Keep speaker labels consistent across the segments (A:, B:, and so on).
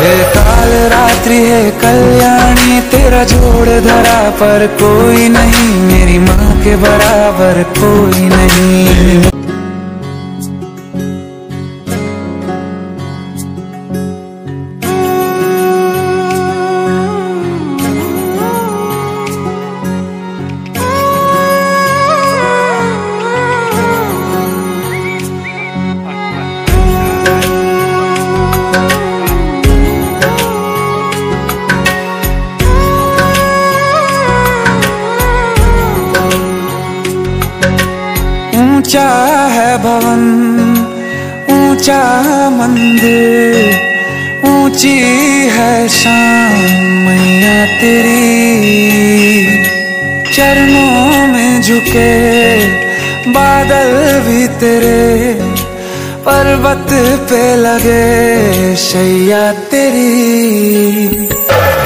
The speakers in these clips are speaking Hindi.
A: हे। काल रात्रि है, कल्याणी, तेरा जोड़ धरा पर कोई नहीं, मेरी माँ के बराबर कोई नहीं। ऊँचा है भवन, ऊँचा मंदिर, ऊँची है शान मैया तेरी। चरणों में झुके बादल भी तेरे, पर्वत पे लगे शैया तेरी।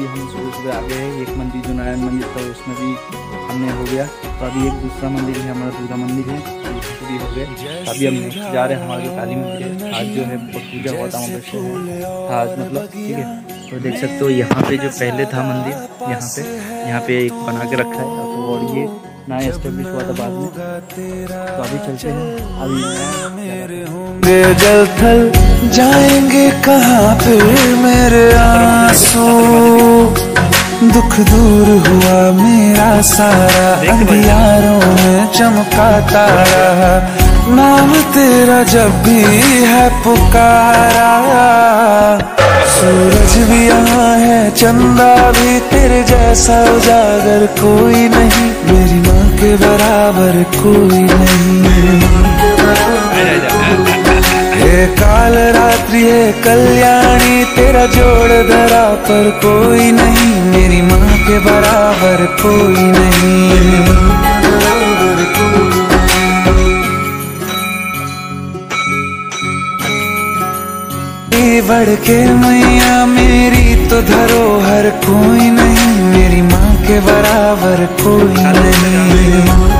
B: अभी हम सुबह सुबह आ गए हैं, एक मंदिर जो नारायण मंदिर था, उसमें भी हमने हो गया। तो अभी एक दूसरा मंदिर है, हमारा दुर्गा मंदिर है भी हो गया अभी हम जा रहे हैं, हमारा जो काली मंदिर है, आज जो है पूजा हुआ था वहाँ पे आज मतलब ठीक है तो देख सकते हो, यहाँ पे जो पहले था मंदिर, यहाँ पे यहाँ पे एक बना के रखा है। तो और ये नया एस्टेब्लिश हुआ था बाद में। तो अभी चलते हैं, अभी
A: जल थल जाएँगे कहाँ फिर मेरे आँसू? दुख दूर हुआ मेरा सारा अंधियारों में चमका तारा। नाम तेरा जब भी है पुकारा। सूरज भी यहाँ है चंदा भी तेरे जैसा उजागर कोई नहीं। मेरी माँ के बराबर कोई नहीं। काल रात्रि है, कल्याणी, तेरा जोड़ धरा पर कोई नहीं, मेरी माँ के बराबर कोई नहीं। बढ़ के मैया मेरी तो धरोहर कोई नहीं, मेरी माँ के बराबर कोई नहीं।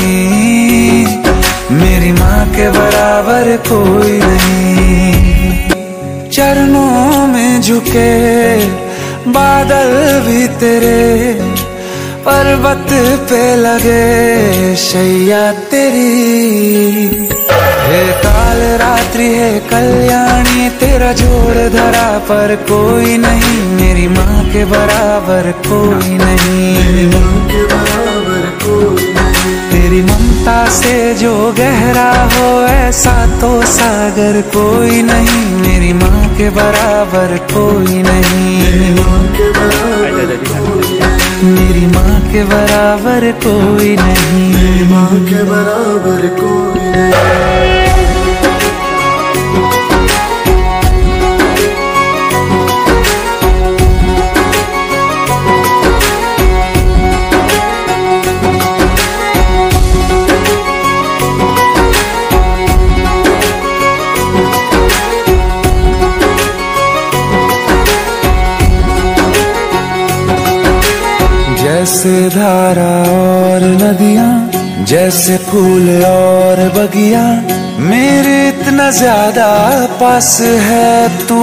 A: कोई नहीं। चरणों में झुके बादल भी तेरे, पर्वत पे लगे शैया तेरी। हे काल रात्रि, है कल्याणी, तेरा जोड़ धरा पर कोई नहीं। मेरी माँ के बराबर कोई नहीं। तेरी ममता से जो गहरा ऐसा तो सागर कोई नहीं, मेरी माँ के बराबर कोई नहीं। मेरी माँ के बराबर कोई नहीं। जैसे धारा और नदियाँ, जैसे फूल और बगिया, मेरे इतना ज़्यादा पास है तू।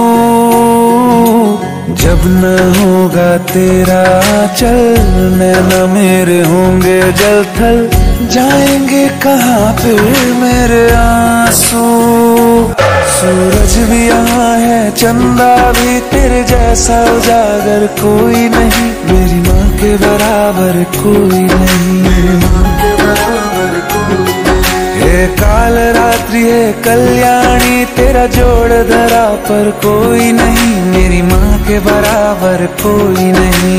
A: जब न होगा तेरा चल न मेरे होंगे जल थल, जाएँगे कहाँ फिर मेरे आँसू? सूरज भी यहाँ है, चंदा भी जैसा उजागर कोई नहीं, मेरी माँ के बराबर कोई नहीं।
C: के बराबर कोई
A: हे काल रात्रि, है कल्याणी, तेरा जोड़ धरा पर कोई नहीं, मेरी माँ के बराबर कोई नहीं।